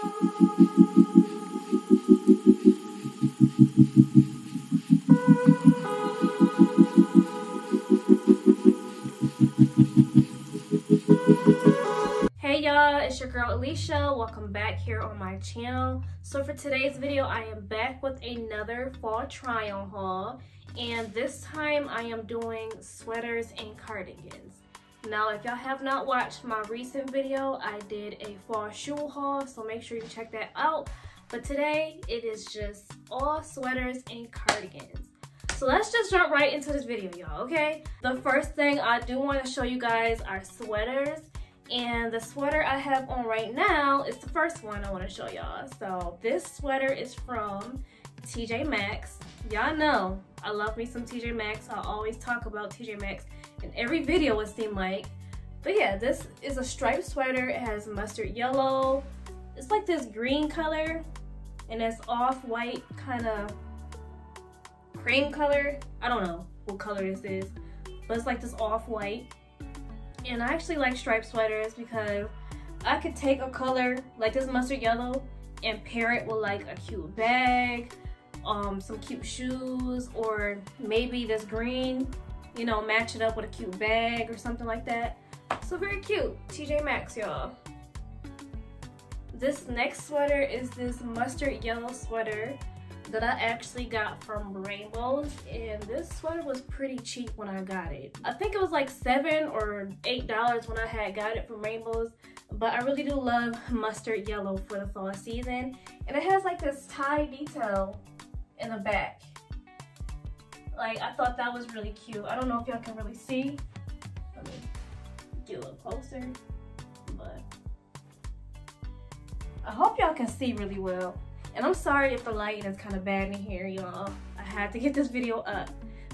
Hey y'all, it's your girl Alisia. Welcome back here on my channel. So for today's video, I am back with another fall try on haul. And this time I am doing sweaters and cardigans. Now, if y'all have not watched my recent video, I did a fall shoe haul, so make sure you check that out. But today, it is just all sweaters and cardigans. So let's just jump right into this video, y'all, okay? The first thing I do want to show you guys are sweaters and the sweater I have on right now is the first one I want to show y'all. So this sweater is from TJ Maxx. Y'all know I love me some TJ Maxx. I always talk about TJ Maxx in every video it seemed like. But yeah, this is a striped sweater. It has mustard yellow. It's like this green color and it's off-white kind of cream color. I don't know what color this is, but it's like this off-white and I actually like striped sweaters because I could take a color like this mustard yellow and pair it with like a cute bag, um, some cute shoes, or maybe this green, you know, match it up with a cute bag or something like that. So very cute, TJ Maxx, y'all. This next sweater is this mustard yellow sweater that I actually got from Rainbows and this sweater was pretty cheap when I got it. I think it was like seven or eight dollars when I had got it from Rainbows but I really do love mustard yellow for the fall season and it has like this tie detail in the back. Like I thought that was really cute. I don't know if y'all can really see. Let me get a little closer but I hope y'all can see really well. And I'm sorry if the lighting is kind of bad in here, y'all. I had to get this video up.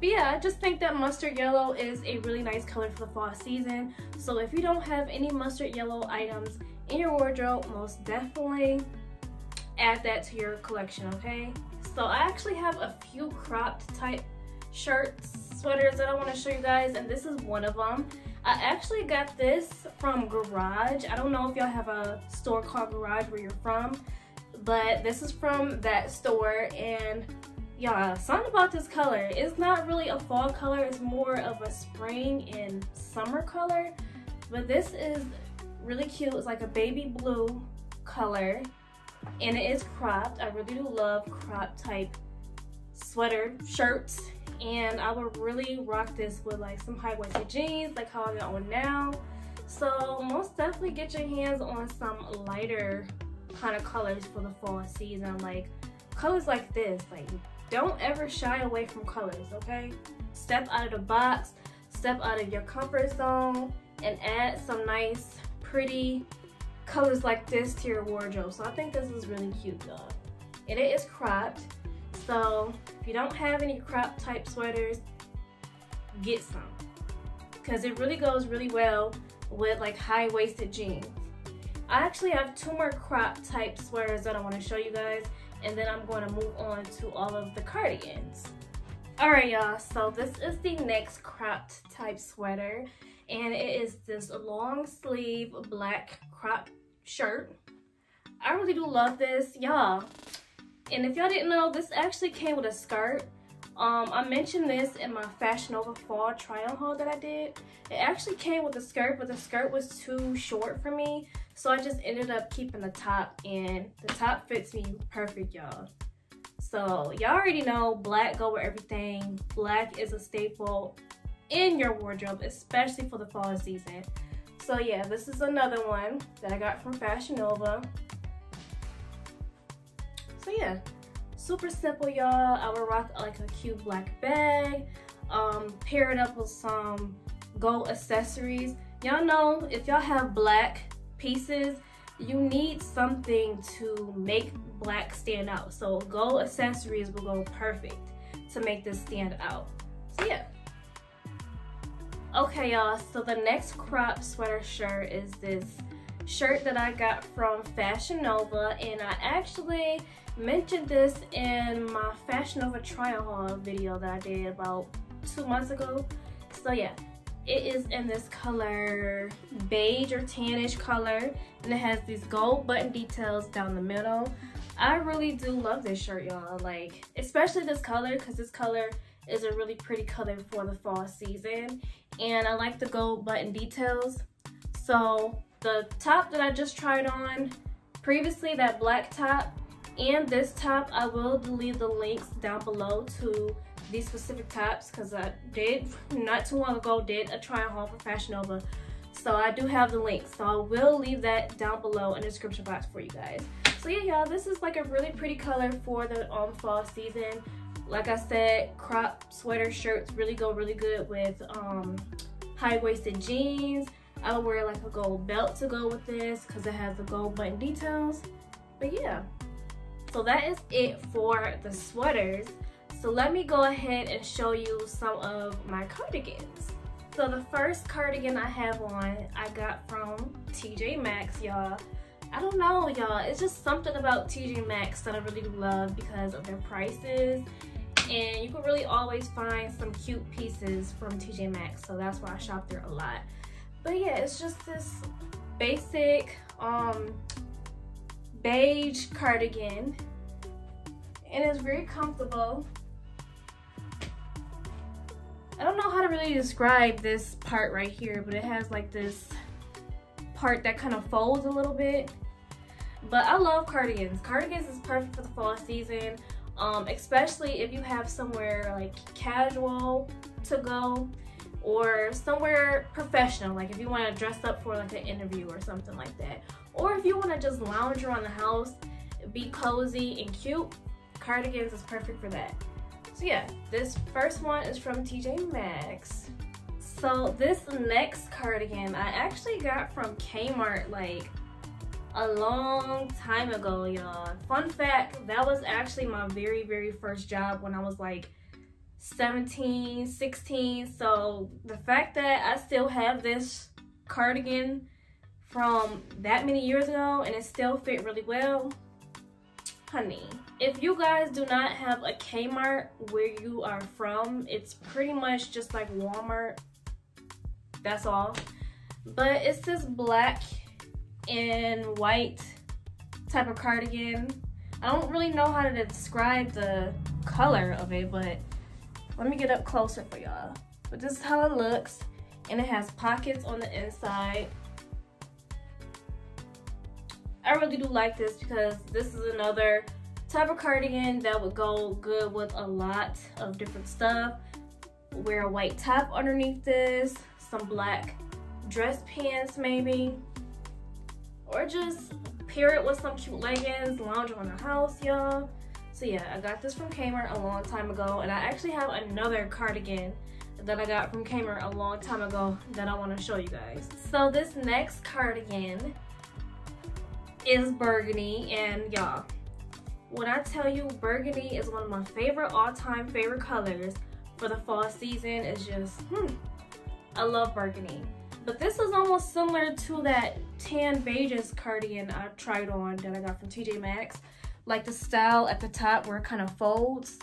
But yeah, I just think that mustard yellow is a really nice color for the fall season. So if you don't have any mustard yellow items in your wardrobe, most definitely add that to your collection, okay? So I actually have a few cropped type shirts, sweaters that I want to show you guys, and this is one of them. I actually got this from Garage. I don't know if y'all have a store called Garage where you're from, but this is from that store and yeah something about this color. It's not really a fall color it's more of a spring and summer color but this is really cute. It's like a baby blue color and it is cropped. I really do love crop type sweater shirts and i would really rock this with like some high-waisted jeans like how i got on now. So most definitely get your hands on some lighter kind of colors for the fall season. Like colors like this, like don't ever shy away from colors, okay? Step out of the box, step out of your comfort zone and add some nice, pretty colors like this to your wardrobe. So I think this is really cute, y'all. And it is cropped. So if you don't have any crop type sweaters, get some. Because it really goes really well with like high-waisted jeans. I actually have two more crop type sweaters that I want to show you guys and then I'm going to move on to all of the cardigans. Alright y'all, so this is the next cropped type sweater and it is this long sleeve black crop shirt. I really do love this, y'all. And if y'all didn't know, this actually came with a skirt. Um, I mentioned this in my Fashion Nova fall try-on haul that I did. It actually came with a skirt, but the skirt was too short for me. So I just ended up keeping the top and the top fits me perfect, y'all. So y'all already know black go with everything. Black is a staple in your wardrobe, especially for the fall season. So yeah, this is another one that I got from Fashion Nova. So yeah, super simple y'all i would rock like a cute black bag um pair it up with some gold accessories y'all know if y'all have black pieces you need something to make black stand out. So gold accessories will go perfect to make this stand out. So yeah. Okay y'all so the next crop sweater shirt is this shirt that I got from Fashion Nova and I actually mentioned this in my Fashion Nova try haul video that I did about two months ago. So yeah, It is in this color beige or tannish color and it has these gold button details down the middle. I really do love this shirt y'all like especially this color because this color is a really pretty color for the fall season and I like the gold button details. So the top that I just tried on previously that black top and this top I will leave the links down below to these specific tops because I did not too long ago did a try on haul for Fashion Nova. So I do have the link. So I will leave that down below in the description box for you guys. So yeah y'all this is like a really pretty color for the um, fall season. Like I said crop sweater shirts really go really good with um, high-waisted jeans. I would wear like a gold belt to go with this because it has the gold button details. But yeah. So that is it for the sweaters so let me go ahead and show you some of my cardigans. So the first cardigan I have on, I got from TJ Maxx, y'all. I don't know, y'all. It's just something about TJ Maxx that I really love because of their prices. And you can really always find some cute pieces from TJ Maxx. So that's why I shop there a lot. But yeah, it's just this basic um, beige cardigan. And it's very comfortable. I don't know how to really describe this part right here, but it has like this part that kind of folds a little bit. But I love cardigans. Cardigans is perfect for the fall season, um, especially if you have somewhere like casual to go or somewhere professional, like if you want to dress up for like an interview or something like that. Or if you want to just lounge around the house, be cozy and cute, cardigans is perfect for that. So yeah, this first one is from TJ Maxx. So this next cardigan I actually got from Kmart like a long time ago, y'all. Fun fact, that was actually my very, very first job when I was like 17, 16. So the fact that I still have this cardigan from that many years ago and it still fit really well, honey if you guys do not have a Kmart where you are from it's pretty much just like Walmart. That's all. But it's this black and white type of cardigan. I don't really know how to describe the color of it but let me get up closer for y'all. But this is how it looks and it has pockets on the inside I really do like this because this is another type of cardigan that would go good with a lot of different stuff. Wear a white top underneath this, some black dress pants maybe, or just pair it with some cute leggings, lounge around the house, y'all. So yeah, I got this from Kmart a long time ago, and I actually have another cardigan that I got from Kmart a long time ago that I want to show you guys. So this next cardigan is burgundy and y'all when I tell you burgundy is one of my favorite all-time favorite colors for the fall season it's just hmm I love burgundy. But this is almost similar to that tan beiges cardigan I tried on that I got from TJ Maxx. Like the style at the top where it kind of folds.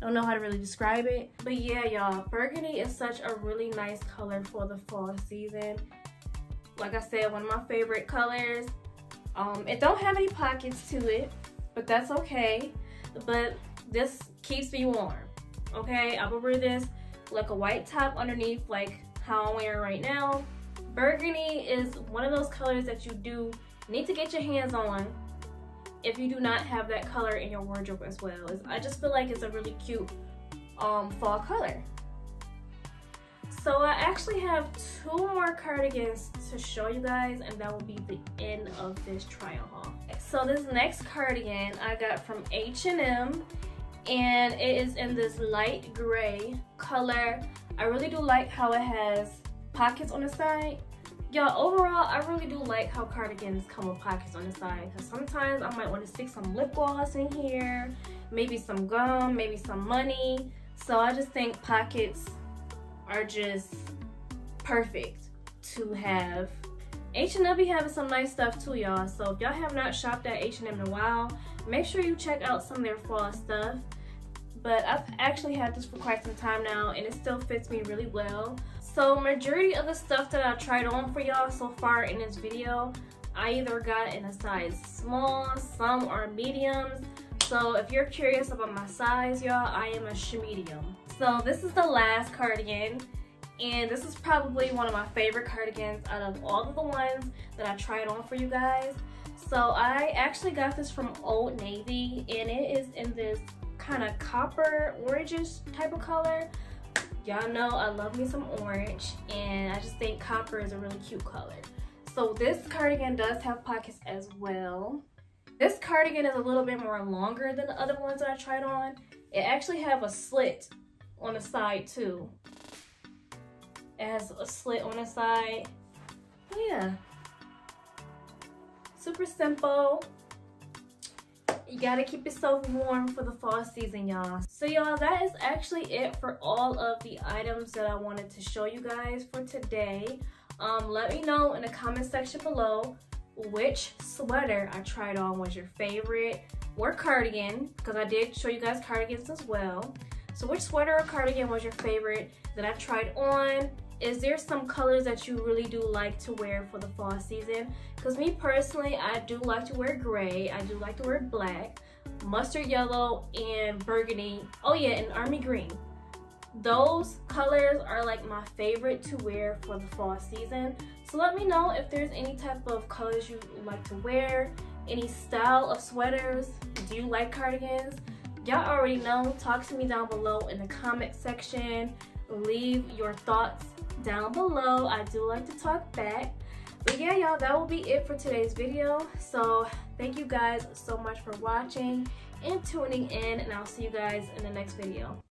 Don't know how to really describe it. But yeah y'all burgundy is such a really nice color for the fall season. Like I said one of my favorite colors um, it don't have any pockets to it, but that's okay. But this keeps me warm, okay? I will wear this like a white top underneath like how I'm wearing right now. Burgundy is one of those colors that you do need to get your hands on if you do not have that color in your wardrobe as well. I just feel like it's a really cute um, fall color. So I actually have two more cardigans to show you guys and that will be the end of this trial haul. So this next cardigan I got from H&M and it is in this light gray color. I really do like how it has pockets on the side. Y'all, overall, I really do like how cardigans come with pockets on the side because sometimes I might want to stick some lip gloss in here, maybe some gum, maybe some money. So I just think pockets are just perfect to have. H&M be having some nice stuff too, y'all. So if y'all have not shopped at H&M in a while, make sure you check out some of their fall stuff. But I've actually had this for quite some time now and it still fits me really well. So majority of the stuff that I tried on for y'all so far in this video, I either got in a size small, some are mediums. So if you're curious about my size, y'all, I am a medium. So this is the last cardigan and this is probably one of my favorite cardigans out of all of the ones that I tried on for you guys. So I actually got this from Old Navy and it is in this kind of copper orangish type of color. Y'all know I love me some orange and I just think copper is a really cute color. So this cardigan does have pockets as well. This cardigan is a little bit more longer than the other ones that I tried on. It actually have a slit on the side too. It has a slit on the side. Oh yeah. Super simple. You gotta keep yourself warm for the fall season, y'all. So y'all, that is actually it for all of the items that I wanted to show you guys for today. Um, let me know in the comment section below which sweater I tried on was your favorite or cardigan, because I did show you guys cardigans as well. So which sweater or cardigan was your favorite that I tried on? Is there some colors that you really do like to wear for the fall season? Because me personally, I do like to wear gray. I do like to wear black, mustard yellow, and burgundy. Oh yeah, and army green. Those colors are like my favorite to wear for the fall season. So let me know if there's any type of colors you like to wear, any style of sweaters. Do you like cardigans? Y'all already know, talk to me down below in the comment section. Leave your thoughts down below. I do like to talk back. But yeah, y'all, that will be it for today's video. So thank you guys so much for watching and tuning in, and I'll see you guys in the next video.